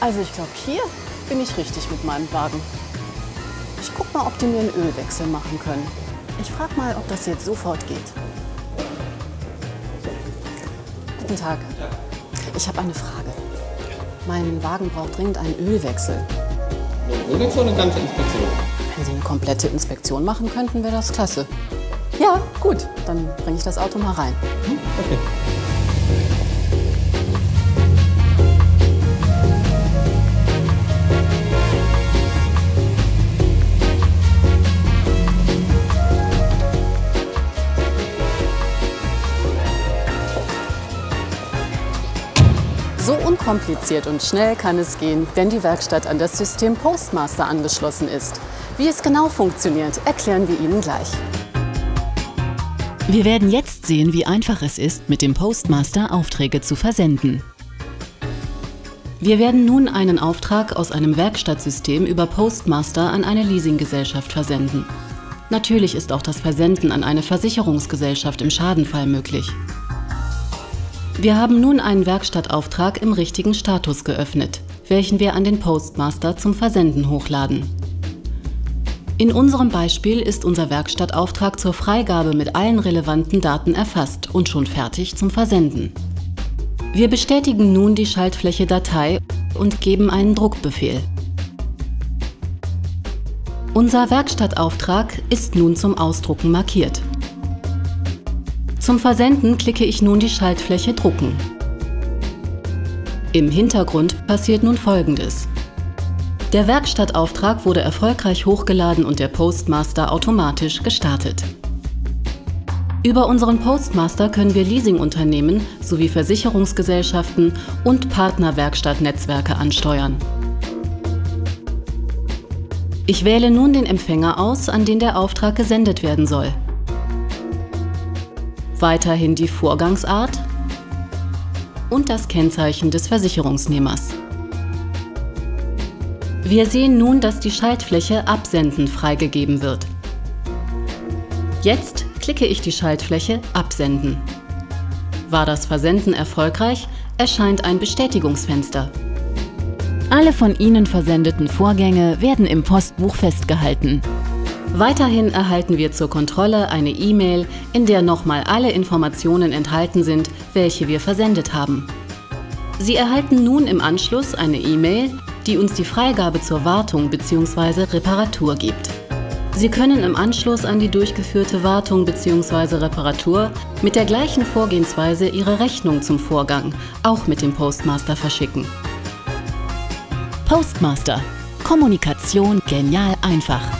Also ich glaube, hier bin ich richtig mit meinem Wagen. Ich guck mal, ob die mir einen Ölwechsel machen können. Ich frage mal, ob das jetzt sofort geht. Guten Tag. Ich habe eine Frage. Mein Wagen braucht dringend einen Ölwechsel. Ölwechsel oder eine ganze Inspektion? Wenn Sie eine komplette Inspektion machen könnten, wäre das klasse. Ja, gut. Dann bringe ich das Auto mal rein. Okay. So unkompliziert und schnell kann es gehen, wenn die Werkstatt an das System Postmaster angeschlossen ist. Wie es genau funktioniert, erklären wir Ihnen gleich. Wir werden jetzt sehen, wie einfach es ist, mit dem Postmaster Aufträge zu versenden. Wir werden nun einen Auftrag aus einem Werkstattsystem über Postmaster an eine Leasinggesellschaft versenden. Natürlich ist auch das Versenden an eine Versicherungsgesellschaft im Schadenfall möglich. Wir haben nun einen Werkstattauftrag im richtigen Status geöffnet, welchen wir an den Postmaster zum Versenden hochladen. In unserem Beispiel ist unser Werkstattauftrag zur Freigabe mit allen relevanten Daten erfasst und schon fertig zum Versenden. Wir bestätigen nun die Schaltfläche Datei und geben einen Druckbefehl. Unser Werkstattauftrag ist nun zum Ausdrucken markiert. Zum Versenden klicke ich nun die Schaltfläche Drucken. Im Hintergrund passiert nun Folgendes. Der Werkstattauftrag wurde erfolgreich hochgeladen und der Postmaster automatisch gestartet. Über unseren Postmaster können wir Leasingunternehmen sowie Versicherungsgesellschaften und Partnerwerkstattnetzwerke ansteuern. Ich wähle nun den Empfänger aus, an den der Auftrag gesendet werden soll. Weiterhin die Vorgangsart und das Kennzeichen des Versicherungsnehmers. Wir sehen nun, dass die Schaltfläche Absenden freigegeben wird. Jetzt klicke ich die Schaltfläche Absenden. War das Versenden erfolgreich, erscheint ein Bestätigungsfenster. Alle von Ihnen versendeten Vorgänge werden im Postbuch festgehalten. Weiterhin erhalten wir zur Kontrolle eine E-Mail, in der nochmal alle Informationen enthalten sind, welche wir versendet haben. Sie erhalten nun im Anschluss eine E-Mail, die uns die Freigabe zur Wartung bzw. Reparatur gibt. Sie können im Anschluss an die durchgeführte Wartung bzw. Reparatur mit der gleichen Vorgehensweise Ihre Rechnung zum Vorgang, auch mit dem Postmaster, verschicken. Postmaster. Kommunikation genial einfach.